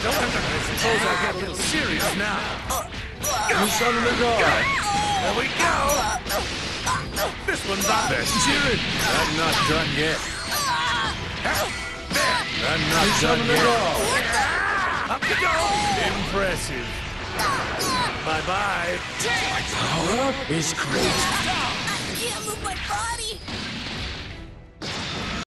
suppose I get a little serious now. You son of a god. There we go. This one's on best cheering. I'm not done yet. There. I'm not You done yet. Up you go. Impressive. Bye-bye. Power is great. I can't move my body.